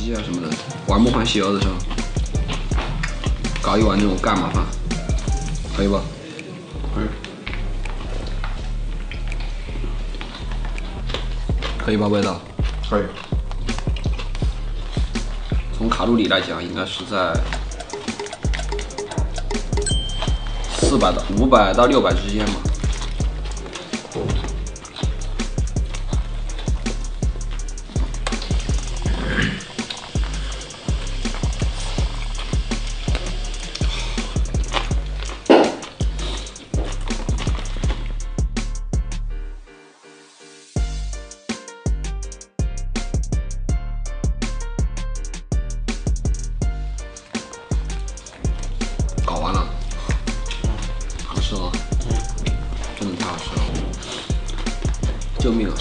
机啊什么的，玩《梦幻西游》的时候，搞一碗那种干麻饭，可以不？可以。可以吧，味道？可以。从卡路里来讲，应该是在四百到五百到六百之间吧。说，真的太好吃了，救命啊！